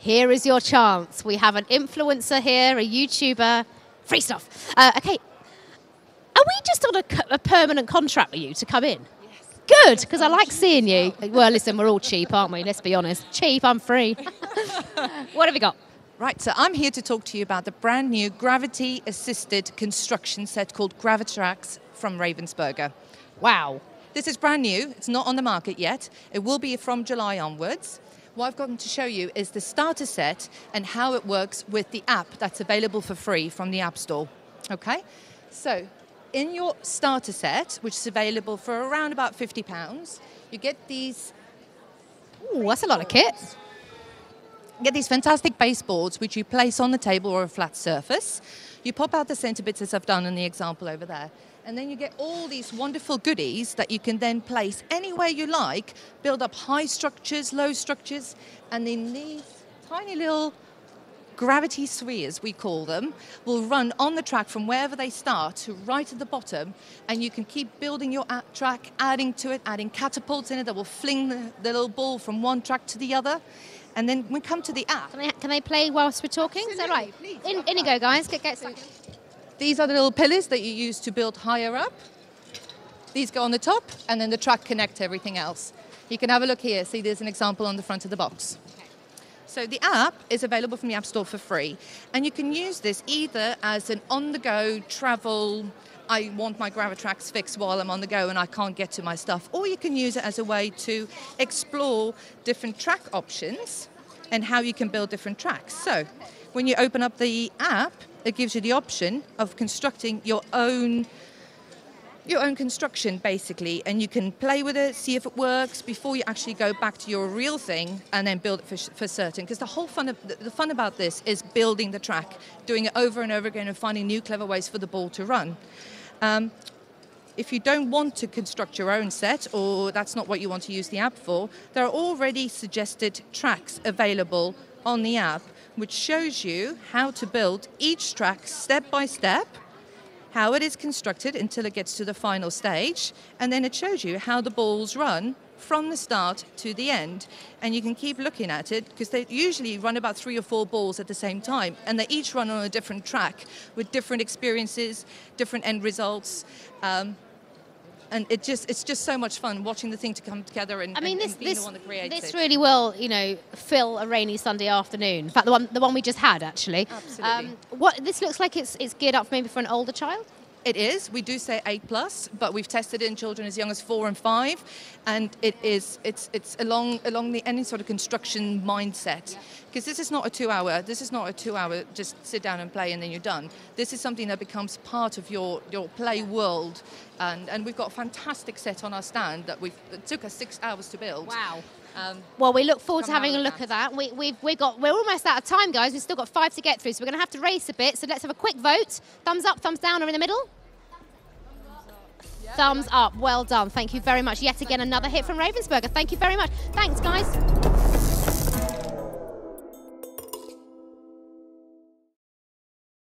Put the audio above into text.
here is your chance. We have an influencer here, a YouTuber, free stuff. Uh, okay, are we just on a, a, permanent contract with you to come in? Yes. Good, because I like seeing you. Well, listen, we're all cheap, aren't we? Let's be honest. Cheap, I'm free. what have we got? Right, so I'm here to talk to you about the brand new gravity assisted construction set called Gravitrax from Ravensburger. Wow. This is brand new, it's not on the market yet. It will be from July onwards. What I've gotten to show you is the starter set and how it works with the app that's available for free from the App Store. Okay? So, in your starter set, which is available for around about £50, you get these. Ooh, that's a lot of kit. Get these fantastic baseboards which you place on the table or a flat surface. You pop out the centre bits as I've done in the example over there. And then you get all these wonderful goodies that you can then place anywhere you like, build up high structures, low structures, and then these tiny little gravity spheres, we call them, will run on the track from wherever they start to right at the bottom, and you can keep building your track, adding to it, adding catapults in it that will fling the, the little ball from one track to the other. And then we come to the app. Can they, can they play whilst we're talking? Absolutely, Is that right? Please. In, in you go, guys. Get, get stuck. These are the little pillars that you use to build higher up. These go on the top, and then the track connect everything else. You can have a look here. See, there's an example on the front of the box. So the app is available from the App Store for free, and you can use this either as an on-the-go travel. I want my Gravitrax fixed while I'm on the go and I can't get to my stuff, or you can use it as a way to explore different track options and how you can build different tracks. So when you open up the app, it gives you the option of constructing your own your own construction basically. And you can play with it see if it works before you actually go back to your real thing and then build it for, for certain. Because the whole fun of the fun about this is building the track doing it over and over again and finding new clever ways for the ball to run. Um, if you don't want to construct your own set or that's not what you want to use the app for there are already suggested tracks available on the app which shows you how to build each track step by step how it is constructed until it gets to the final stage, and then it shows you how the balls run from the start to the end. And you can keep looking at it because they usually run about three or four balls at the same time, and they each run on a different track with different experiences, different end results. Um, and it just it's just so much fun watching the thing to come together and, I mean, and, this and being this, the one that creates this really will, you know, fill a rainy Sunday afternoon. In fact, the one the one we just had actually. Um, Absolutely. what this looks like it's it's geared up maybe for an older child. It is. We do say eight plus, but we've tested it in children as young as four and five, and it is. It's it's along along the any sort of construction mindset, because this is not a two-hour. This is not a two-hour. Just sit down and play and then you're done. This is something that becomes part of your your play world, and and we've got a fantastic set on our stand that we took us six hours to build. Wow. Um, Well, we look forward to having a look with at that. We, we've, we got, we're almost out of time, guys. We've still got five to get through, so we're going to have to race a bit. So let's have a quick vote. Thumbs up, thumbs down, or in the middle? Thumbs up. Well done. Thank you very much. Yet again, another hit from Ravensburger. Thank you very much. Thanks, guys.